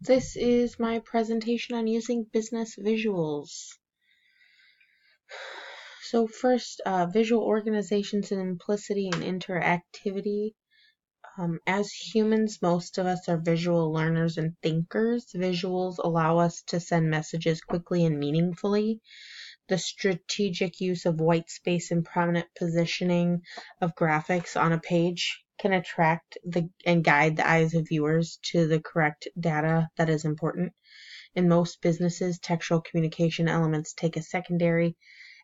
This is my presentation on using business visuals. So first, uh, visual organization, simplicity, and interactivity. Um, as humans, most of us are visual learners and thinkers. Visuals allow us to send messages quickly and meaningfully. The strategic use of white space and prominent positioning of graphics on a page can attract the and guide the eyes of viewers to the correct data that is important. In most businesses, textual communication elements take a secondary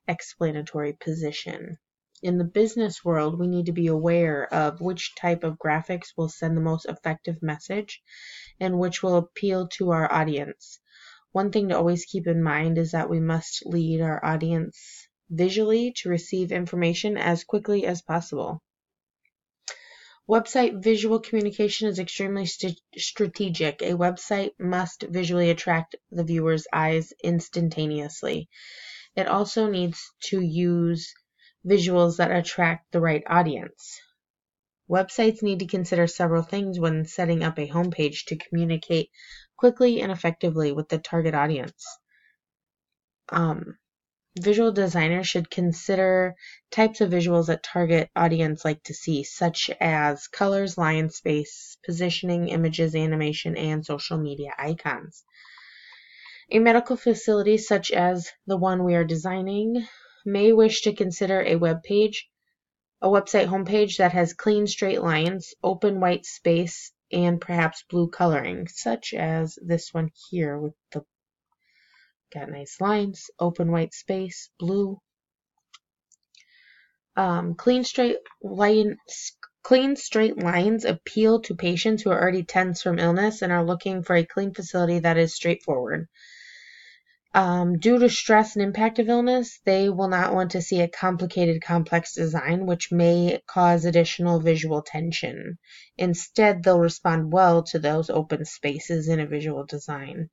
explanatory position. In the business world, we need to be aware of which type of graphics will send the most effective message and which will appeal to our audience. One thing to always keep in mind is that we must lead our audience visually to receive information as quickly as possible. Website visual communication is extremely st- strategic. A website must visually attract the viewer's eyes instantaneously. It also needs to use visuals that attract the right audience. Websites need to consider several things when setting up a homepage to communicate quickly and effectively with the target audience. Um, visual designers should consider types of visuals that target audience like to see, such as colors, line space, positioning, images, animation, and social media icons. A medical facility such as the one we are designing may wish to consider a web page, a website homepage that has clean straight lines, open white space, and perhaps blue coloring, such as this one here with the got nice lines, open white space, blue. Um, clean straight line, clean straight lines appeal to patients who are already tense from illness and are looking for a clean facility that is straightforward. Um, due to stress and impact of illness, they will not want to see a complicated, complex design, which may cause additional visual tension. Instead, they'll respond well to those open spaces in a visual design.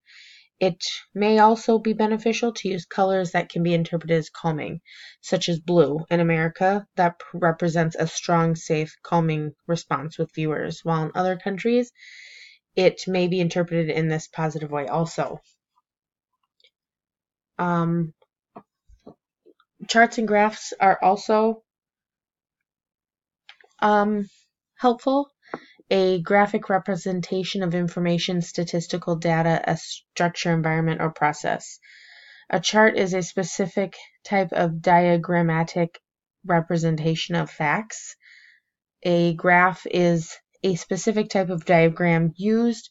It may also be beneficial to use colors that can be interpreted as calming, such as blue. In America, that represents a strong, safe, calming response with viewers, while in other countries, it may be interpreted in this positive way also. Um, charts and graphs are also um, helpful. A graphic representation of information, statistical data, a structure, environment, or process. A chart is a specific type of diagrammatic representation of facts. A graph is a specific type of diagram used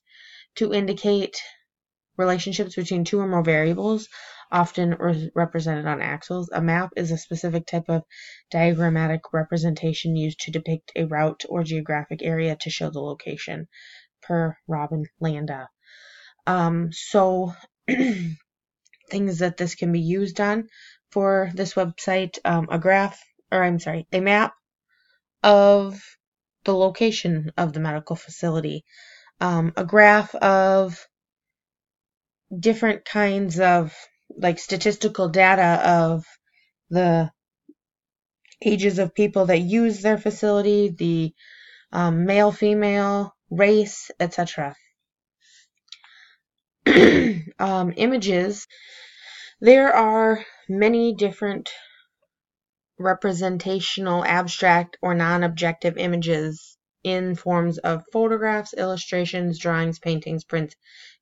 to indicate relationships between two or more variables often represented on axles. A map is a specific type of diagrammatic representation used to depict a route or geographic area to show the location, per Robin Landa. Um, so, things that this can be used on for this website um, a graph, or I'm sorry, a map of the location of the medical facility, um, a graph of different kinds of like statistical data of the ages of people that use their facility, the um, male, female, race, etc. um, images. There are many different representational, abstract, or non objective images in forms of photographs, illustrations, drawings, paintings, prints,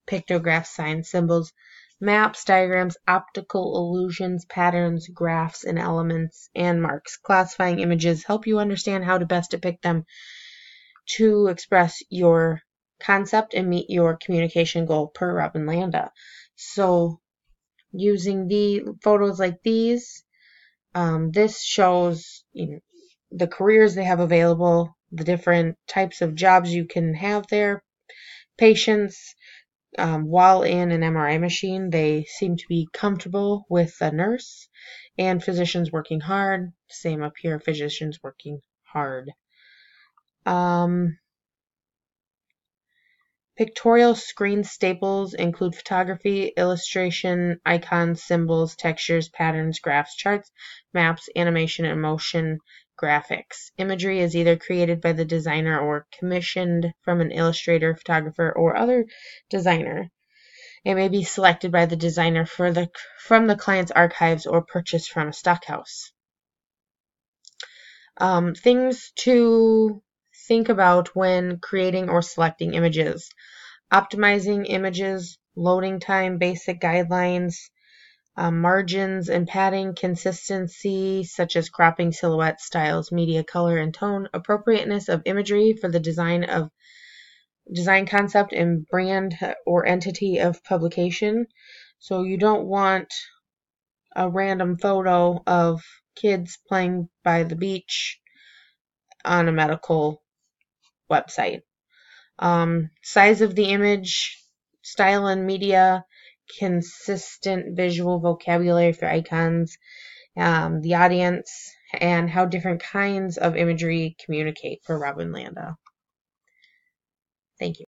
pictographs, signs, symbols, maps, diagrams, optical illusions, patterns, graphs, and elements, and marks. Classifying images help you understand how to best depict them to express your concept and meet your communication goal per Robin Landa. So, using the photos like these, um, this shows you know, the careers they have available, the different types of jobs you can have there, patients, um, while in an MRI machine, they seem to be comfortable with a nurse and physicians working hard. Same up here, physicians working hard. Um, pictorial screen staples include photography, illustration, icons, symbols, textures, patterns, graphs, charts, maps, animation, and motion graphics. Imagery is either created by the designer or commissioned from an illustrator, photographer, or other designer. It may be selected by the designer the, from the client's archives or purchased from a stockhouse. Um, things to think about when creating or selecting images. Optimizing images, loading time, basic guidelines, um, margins and padding, consistency, such as cropping, silhouette, styles, media, color, and tone, appropriateness of imagery for the design of design concept and brand or entity of publication. So you don't want a random photo of kids playing by the beach on a medical website. Um, size of the image, style and media, consistent visual vocabulary for icons, um, the audience, and how different kinds of imagery communicate for Robin Landa. Thank you.